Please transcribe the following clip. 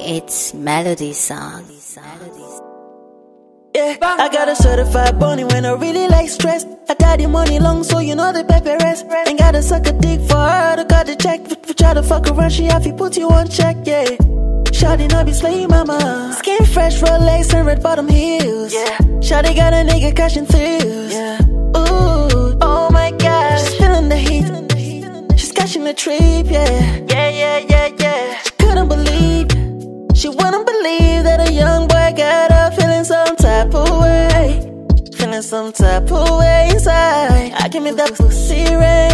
It's Melody Song. Yeah, I got a certified bunny when I really like stress. I got the money long, so you know the pepper rest. Ain't gotta suck a dick for her to cut the check. If you try to fuck around, she have to put you on check, yeah. Shawty not be slay mama. Skin fresh, Rolex and red bottom heels. Yeah. Shawty got a nigga catching thrills. Yeah. Ooh, oh my god. She's feeling the heat. She's catching the trip, yeah. Yeah, yeah, yeah, yeah. She wouldn't believe that a young boy got her feeling some type of way. Feeling some type of way inside. I give me that pussy rain.